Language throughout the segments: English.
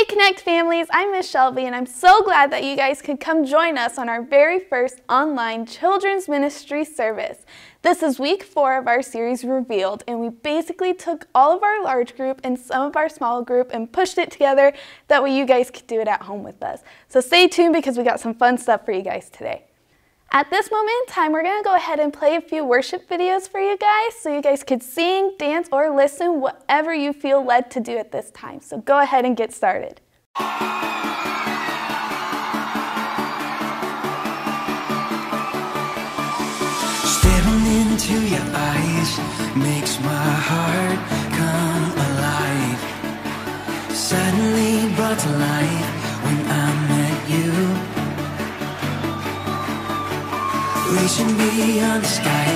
Hey Connect families, I'm Miss Shelby and I'm so glad that you guys could come join us on our very first online children's ministry service. This is week four of our series Revealed and we basically took all of our large group and some of our small group and pushed it together. That way you guys could do it at home with us. So stay tuned because we got some fun stuff for you guys today. At this moment in time, we're gonna go ahead and play a few worship videos for you guys so you guys could sing, dance, or listen, whatever you feel led to do at this time. So go ahead and get started. Staring into your eyes makes my heart come alive. Suddenly brought to life when I'm reaching beyond the sky.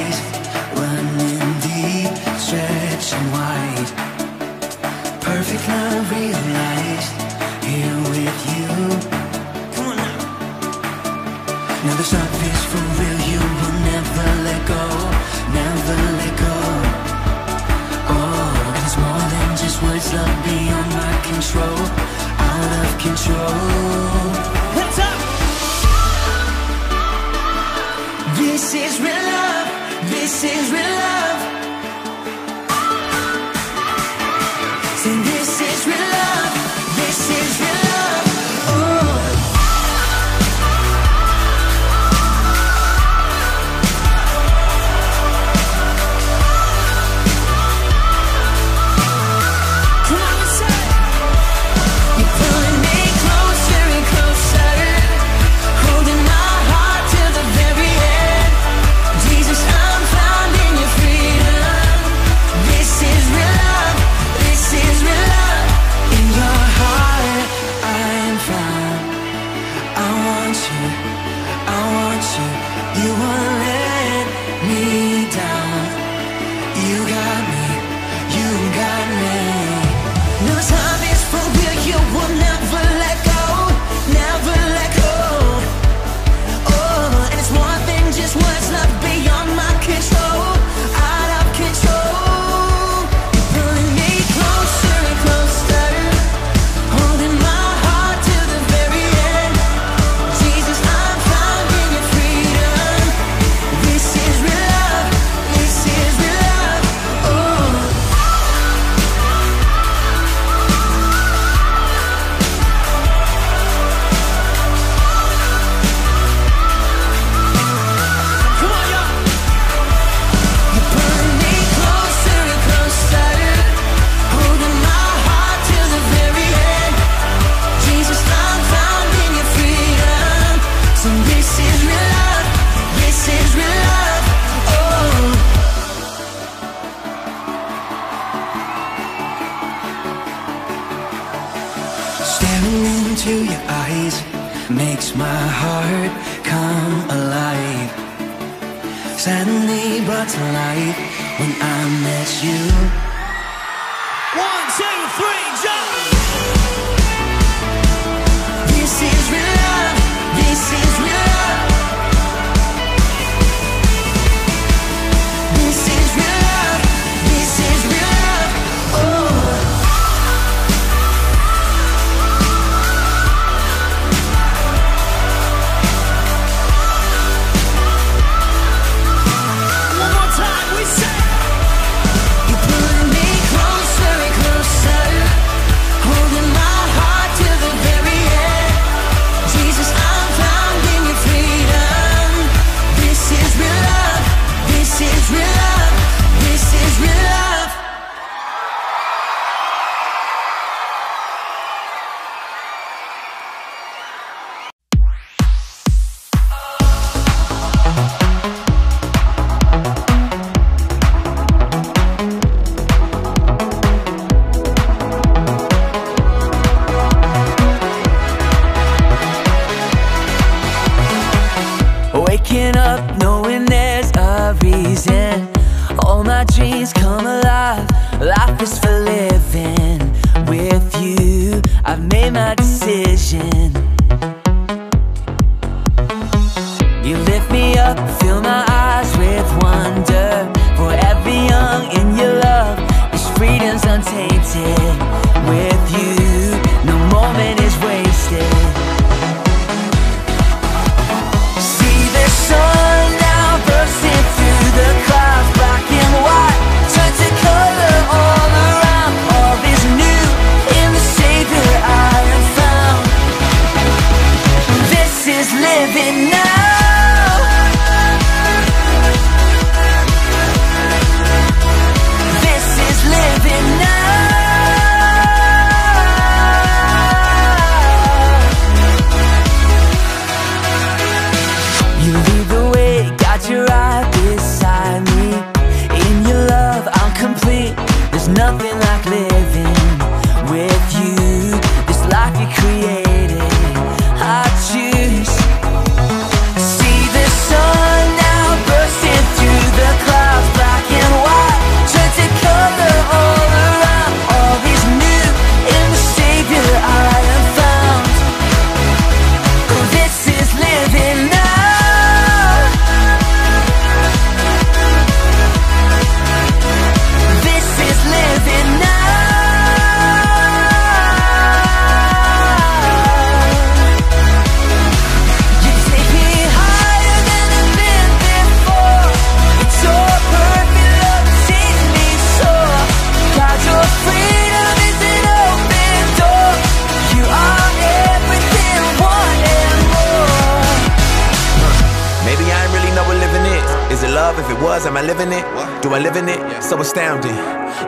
So astounding.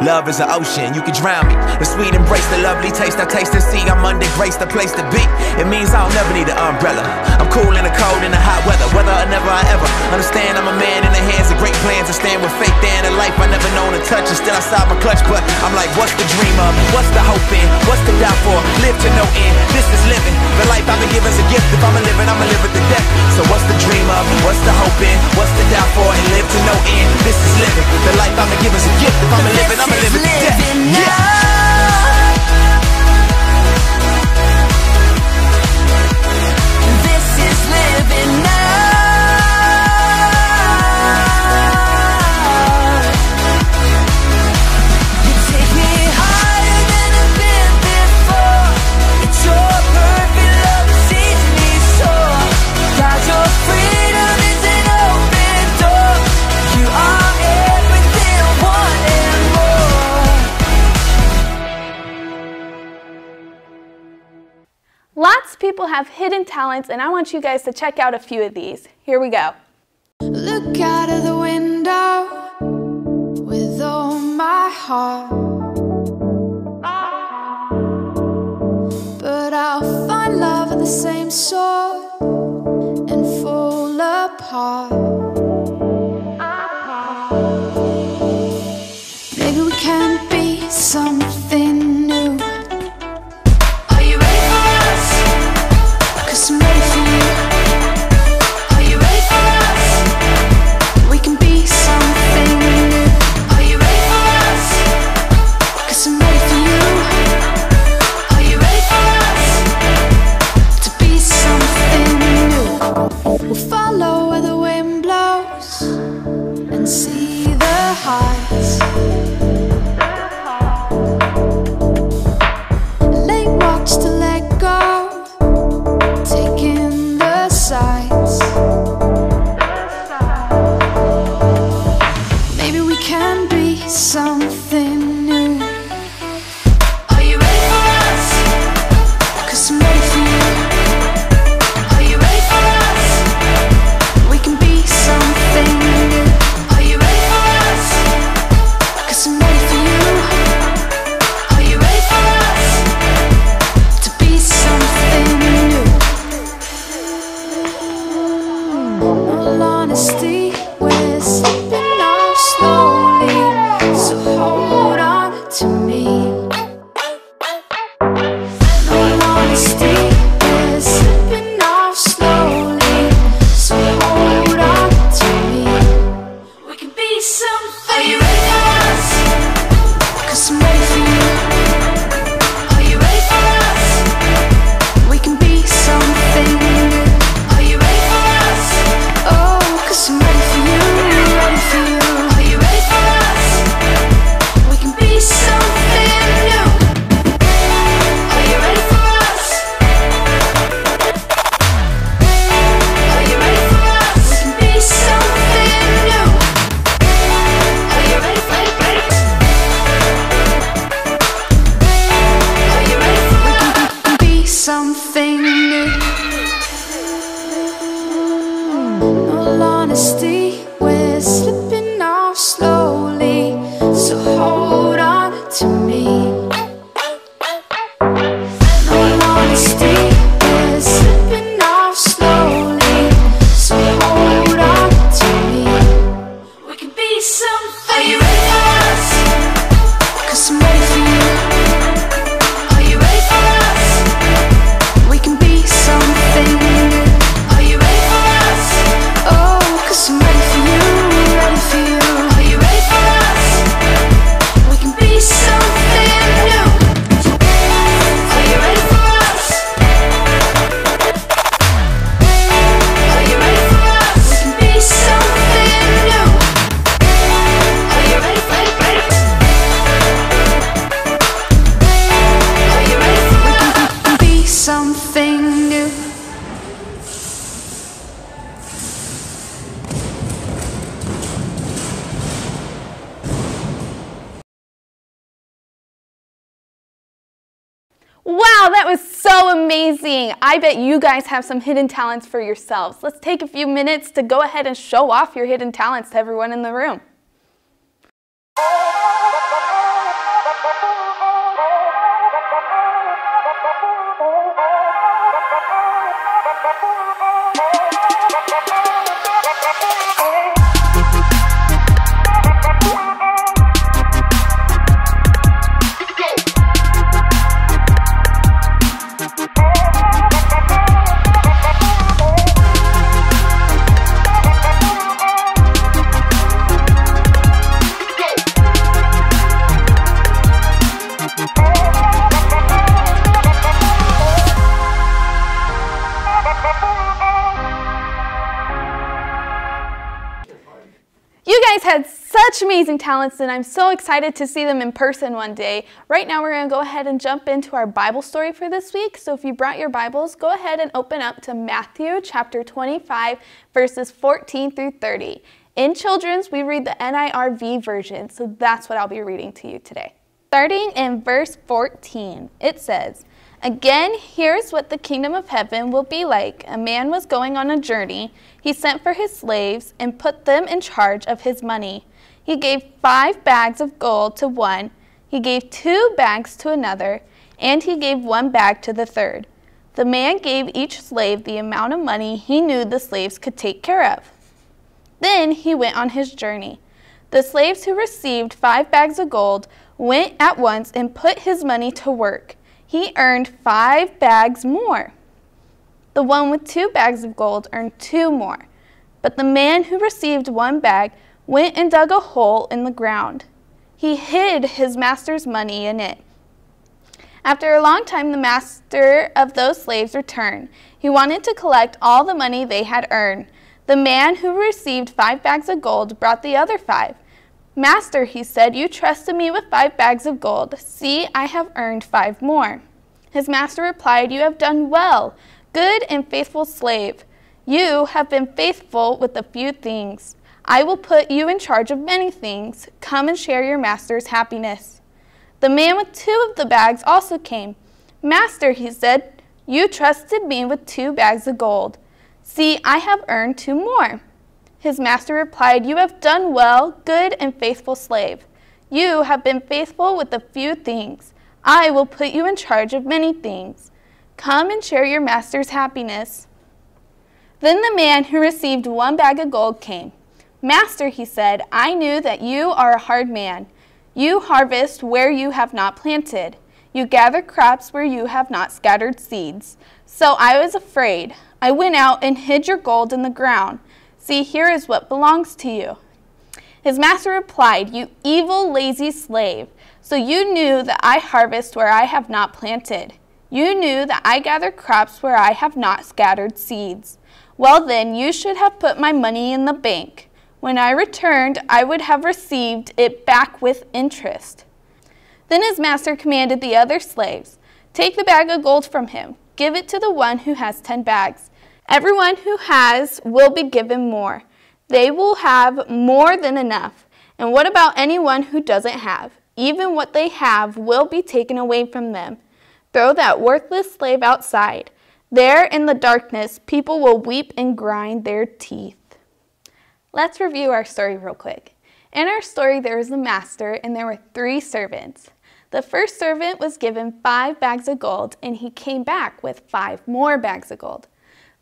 Love is an ocean, you can drown me. The sweet embrace, the lovely taste, I taste and see. I'm under grace, the place to be. It means I'll never need an umbrella. I'm cool in the cold, in the hot weather, whether or never I ever understand. I'm a man in the hands of great plans. I stand with faith there in a life I never known to touch. And still I outside my clutch, but I'm like, what's the dream of? What's the hope in? What's to die for? Live to no end. This is living. The life I've been given's a gift. If I'm a living, I'ma live it to death. So dream of? What's the hope in? What's to die for? And live to no end. This is living. The life I'ma give given's a gift. If I'm a living, I'ma live it to death. living Yeah. Have hidden talents, and I want you guys to check out a few of these. Here we go. Look out of the window with all my heart. But I'll find love in the same sort and fall apart. Wow, that was so amazing. I bet you guys have some hidden talents for yourselves. Let's take a few minutes to go ahead and show off your hidden talents to everyone in the room. You guys had such amazing talents, and I'm so excited to see them in person one day. Right now, we're going to go ahead and jump into our Bible story for this week. So, if you brought your Bibles, go ahead and open up to Matthew chapter 25, verses 14 through 30. In children's, we read the NIRV version, so that's what I'll be reading to you today. Starting in verse 14, it says, Again, here's what the kingdom of heaven will be like. A man was going on a journey. He sent for his slaves and put them in charge of his money. He gave five bags of gold to one, he gave two bags to another, and he gave one bag to the third. The man gave each slave the amount of money he knew the slaves could take care of. Then he went on his journey. The slaves who received five bags of gold went at once and put his money to work he earned five bags more. The one with two bags of gold earned two more. But the man who received one bag went and dug a hole in the ground. He hid his master's money in it. After a long time, the master of those slaves returned. He wanted to collect all the money they had earned. The man who received five bags of gold brought the other five. Master, he said, you trusted me with five bags of gold. See, I have earned five more. His master replied, You have done well, good and faithful slave. You have been faithful with a few things. I will put you in charge of many things. Come and share your master's happiness. The man with two of the bags also came. Master, he said, you trusted me with two bags of gold. See, I have earned two more. His master replied, You have done well, good and faithful slave. You have been faithful with a few things. I will put you in charge of many things. Come and share your master's happiness. Then the man who received one bag of gold came. Master, he said, I knew that you are a hard man. You harvest where you have not planted. You gather crops where you have not scattered seeds. So I was afraid. I went out and hid your gold in the ground. See, here is what belongs to you. His master replied, You evil, lazy slave. So you knew that I harvest where I have not planted. You knew that I gather crops where I have not scattered seeds. Well, then, you should have put my money in the bank. When I returned, I would have received it back with interest. Then his master commanded the other slaves Take the bag of gold from him, give it to the one who has ten bags. Everyone who has will be given more. They will have more than enough. And what about anyone who doesn't have? Even what they have will be taken away from them. Throw that worthless slave outside. There in the darkness, people will weep and grind their teeth. Let's review our story real quick. In our story, there was a master and there were three servants. The first servant was given five bags of gold and he came back with five more bags of gold.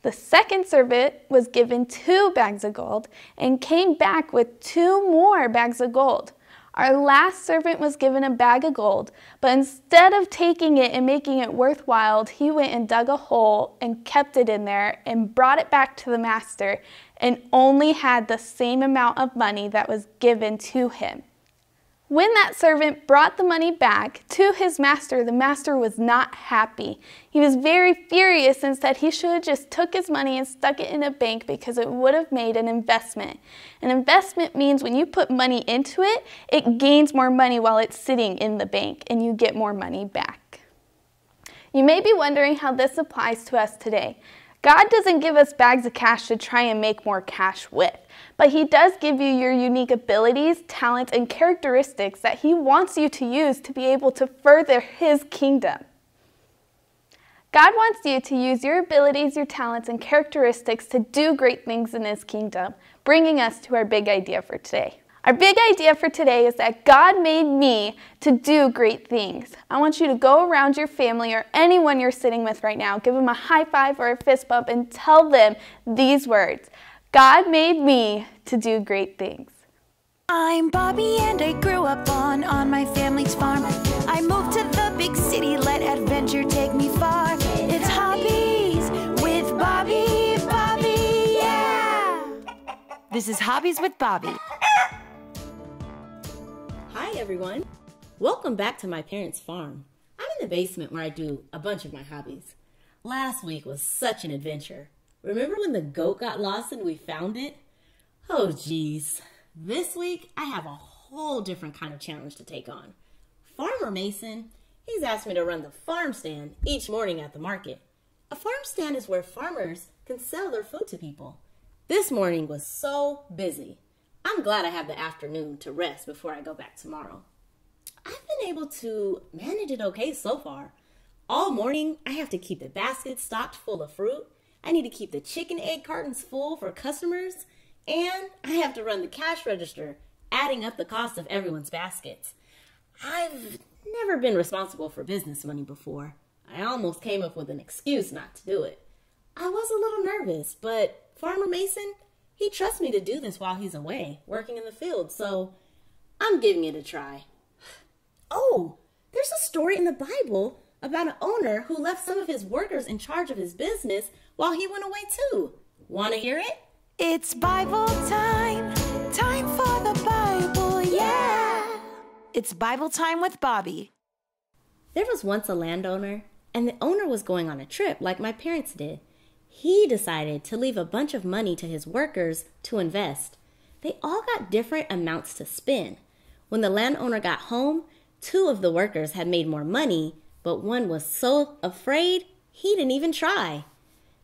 The second servant was given two bags of gold and came back with two more bags of gold. Our last servant was given a bag of gold, but instead of taking it and making it worthwhile, he went and dug a hole and kept it in there and brought it back to the master and only had the same amount of money that was given to him. When that servant brought the money back to his master, the master was not happy. He was very furious and said he should have just took his money and stuck it in a bank because it would have made an investment. An investment means when you put money into it, it gains more money while it's sitting in the bank and you get more money back. You may be wondering how this applies to us today. God doesn't give us bags of cash to try and make more cash with, but He does give you your unique abilities, talents, and characteristics that He wants you to use to be able to further His kingdom. God wants you to use your abilities, your talents, and characteristics to do great things in His kingdom, bringing us to our big idea for today. Our big idea for today is that God made me to do great things. I want you to go around your family or anyone you're sitting with right now, give them a high five or a fist bump, and tell them these words God made me to do great things. I'm Bobby and I grew up on on my family's farm. I moved to the big city, let adventure take me far. It's hobbies with Bobby, Bobby, yeah. This is Hobbies with Bobby. Hi everyone. Welcome back to my parents' farm. I'm in the basement where I do a bunch of my hobbies. Last week was such an adventure. Remember when the goat got lost and we found it? Oh geez. This week I have a whole different kind of challenge to take on. Farmer Mason, he's asked me to run the farm stand each morning at the market. A farm stand is where farmers can sell their food to people. This morning was so busy. I'm glad I have the afternoon to rest before I go back tomorrow. I've been able to manage it okay so far. All morning, I have to keep the basket stocked full of fruit. I need to keep the chicken egg cartons full for customers. And I have to run the cash register, adding up the cost of everyone's baskets. I've never been responsible for business money before. I almost came up with an excuse not to do it. I was a little nervous, but Farmer Mason, he trusts me to do this while he's away, working in the field, so I'm giving it a try. Oh, there's a story in the Bible about an owner who left some of his workers in charge of his business while he went away too. Want to hear it? It's Bible time, time for the Bible, yeah. It's Bible time with Bobby. There was once a landowner, and the owner was going on a trip like my parents did. He decided to leave a bunch of money to his workers to invest. They all got different amounts to spend. When the landowner got home, two of the workers had made more money, but one was so afraid he didn't even try.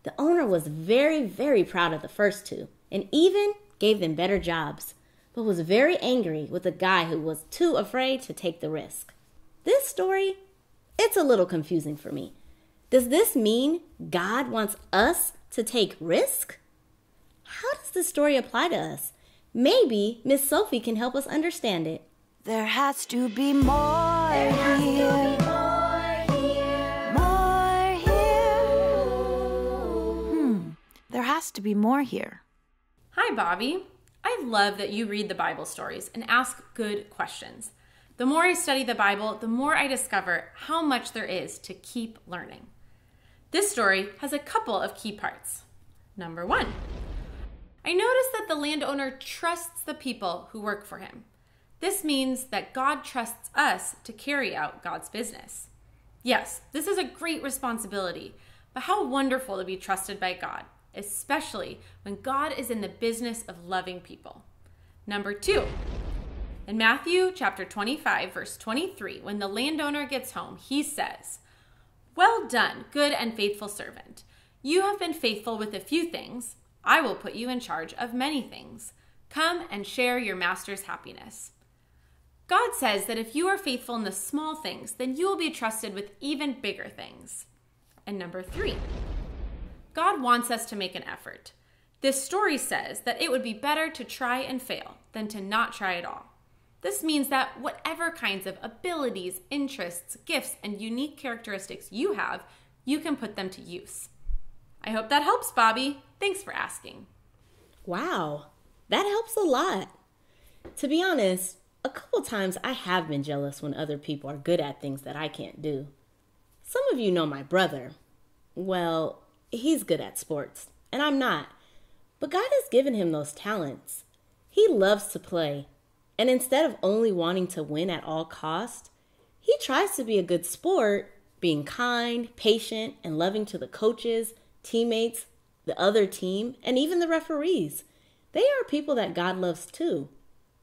The owner was very, very proud of the first two and even gave them better jobs, but was very angry with the guy who was too afraid to take the risk. This story, it's a little confusing for me. Does this mean God wants us to take risk? How does this story apply to us? Maybe Miss Sophie can help us understand it. There has to be more here. More here. Hmm, there has to be more here. Hi, Bobby. I love that you read the Bible stories and ask good questions. The more I study the Bible, the more I discover how much there is to keep learning. This story has a couple of key parts. Number one, I noticed that the landowner trusts the people who work for him. This means that God trusts us to carry out God's business. Yes, this is a great responsibility, but how wonderful to be trusted by God, especially when God is in the business of loving people. Number two, in Matthew chapter 25, verse 23, when the landowner gets home, he says, Well done, good and faithful servant. You have been faithful with a few things. I will put you in charge of many things. Come and share your master's happiness. God says that if you are faithful in the small things, then you will be trusted with even bigger things. And number three, God wants us to make an effort. This story says that it would be better to try and fail than to not try at all. This means that whatever kinds of abilities, interests, gifts, and unique characteristics you have, you can put them to use. I hope that helps, Bobby. Thanks for asking. Wow, that helps a lot. To be honest, a couple times I have been jealous when other people are good at things that I can't do. Some of you know my brother. Well, he's good at sports, and I'm not. But God has given him those talents. He loves to play, and instead of only wanting to win at all cost, he tries to be a good sport, being kind, patient, and loving to the coaches, teammates, the other team, and even the referees. They are people that God loves too.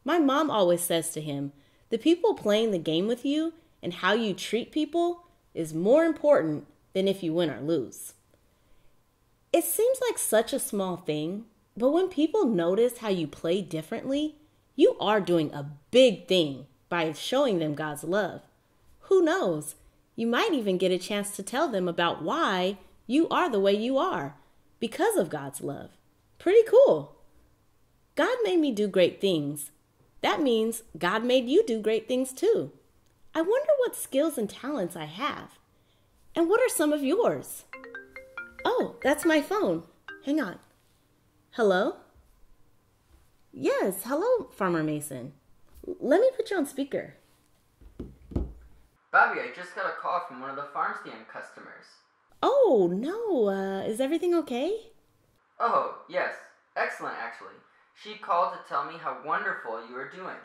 My mom always says to him, the people playing the game with you and how you treat people is more important than if you win or lose. It seems like such a small thing, but when people notice how you play differently, you are doing a big thing by showing them God's love. Who knows? You might even get a chance to tell them about why you are the way you are because of God's love. Pretty cool. God made me do great things. That means God made you do great things too. I wonder what skills and talents I have. And what are some of yours? Oh, that's my phone. Hang on. Hello? Yes, hello, Farmer Mason. Let me put you on speaker. Bobby, I just got a call from one of the farm stand customers. Oh, no, uh, is everything okay? Oh, yes. Excellent, actually. She called to tell me how wonderful you are doing.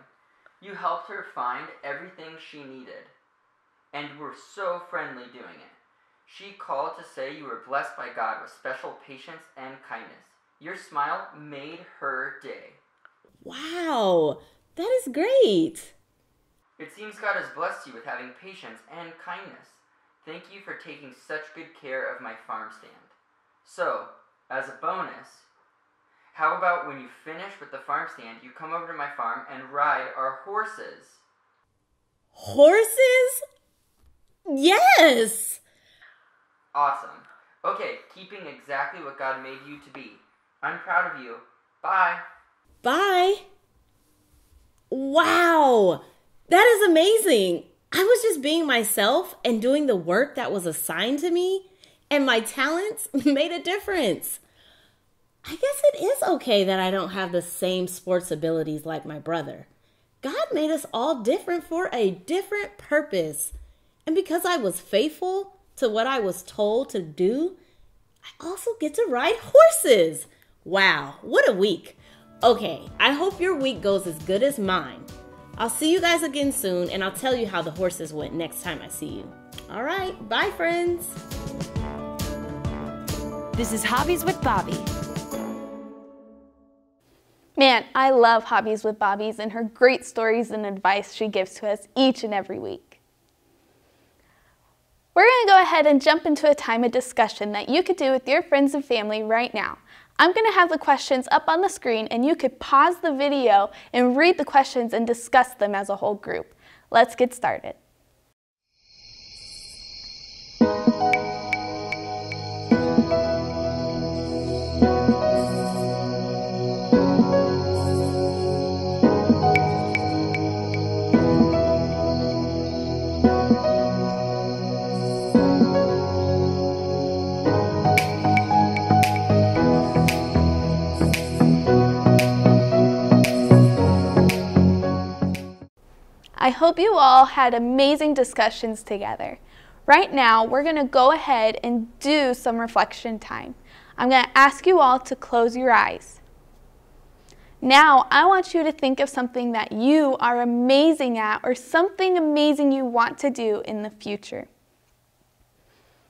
You helped her find everything she needed, and were so friendly doing it. She called to say you were blessed by God with special patience and kindness. Your smile made her day. Wow, that is great. It seems God has blessed you with having patience and kindness. Thank you for taking such good care of my farm stand. So, as a bonus, how about when you finish with the farm stand, you come over to my farm and ride our horses? Horses? Yes! Awesome. Okay, keeping exactly what God made you to be. I'm proud of you. Bye. Bye. Wow, that is amazing. I was just being myself and doing the work that was assigned to me, and my talents made a difference. I guess it is okay that I don't have the same sports abilities like my brother. God made us all different for a different purpose. And because I was faithful to what I was told to do, I also get to ride horses. Wow, what a week. Okay, I hope your week goes as good as mine. I'll see you guys again soon, and I'll tell you how the horses went next time I see you. All right, bye, friends. This is Hobbies with Bobby. Man, I love Hobbies with Bobbies and her great stories and advice she gives to us each and every week. We're going to go ahead and jump into a time of discussion that you could do with your friends and family right now. I'm going to have the questions up on the screen and you could pause the video and read the questions and discuss them as a whole group. Let's get started. I hope you all had amazing discussions together. Right now, we're going to go ahead and do some reflection time. I'm going to ask you all to close your eyes. Now, I want you to think of something that you are amazing at or something amazing you want to do in the future.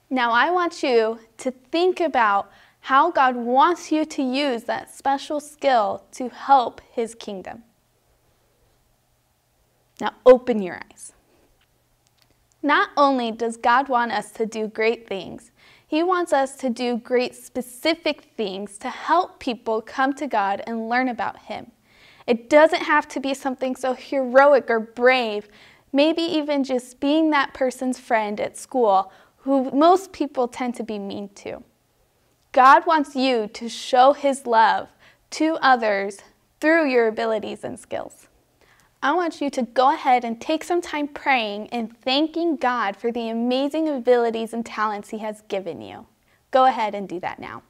Now, I want you to think about how God wants you to use that special skill to help His kingdom. Now open your eyes. Not only does God want us to do great things, He wants us to do great specific things to help people come to God and learn about Him. It doesn't have to be something so heroic or brave, maybe even just being that person's friend at school who most people tend to be mean to. God wants you to show His love to others through your abilities and skills. I want you to go ahead and take some time praying and thanking God for the amazing abilities and talents He has given you. Go ahead and do that now.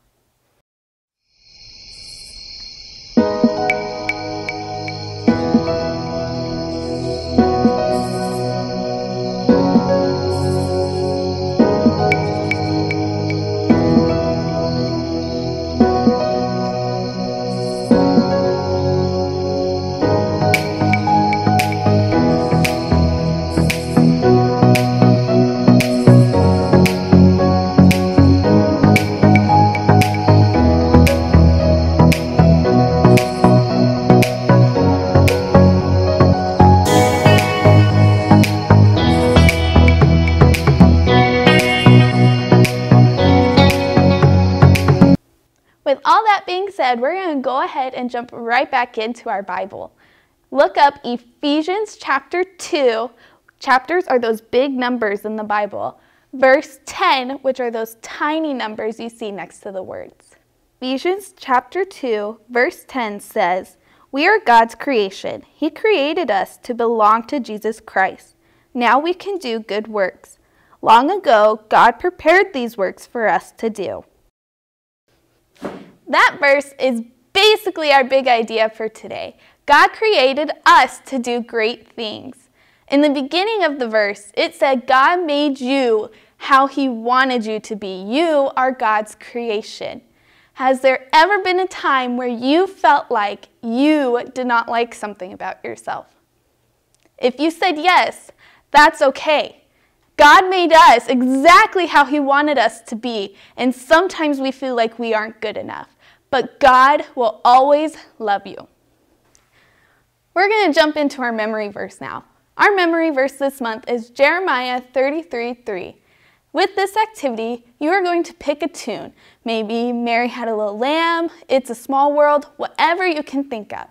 With all that being said, we're going to go ahead and jump right back into our Bible. Look up Ephesians chapter 2, Chapters are those big numbers in the Bible. Verse 10, which are those tiny numbers you see next to the words. Ephesians chapter 2, verse 10 says, We are God's creation. He created us to belong to Jesus Christ. Now we can do good works. Long ago, God prepared these works for us to do. That verse is basically our big idea for today. God created us to do great things. In the beginning of the verse, it said God made you how he wanted you to be. You are God's creation. Has there ever been a time where you felt like you did not like something about yourself? If you said yes, that's okay. God made us exactly how He wanted us to be, and sometimes we feel like we aren't good enough. But God will always love you. We're going to jump into our memory verse now. Our memory verse this month is Jeremiah 33 3. With this activity, you are going to pick a tune. Maybe Mary Had a Little Lamb, It's a Small World, whatever you can think of.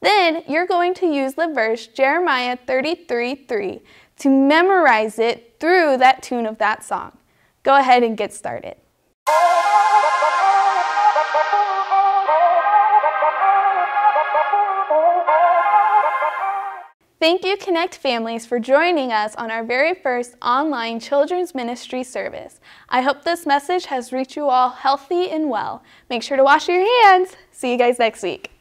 Then you're going to use the verse Jeremiah 33 3 to memorize it through that tune of that song. Go ahead and get started. Thank you, Connect Families, for joining us on our very first online children's ministry service. I hope this message has reached you all healthy and well. Make sure to wash your hands. See you guys next week.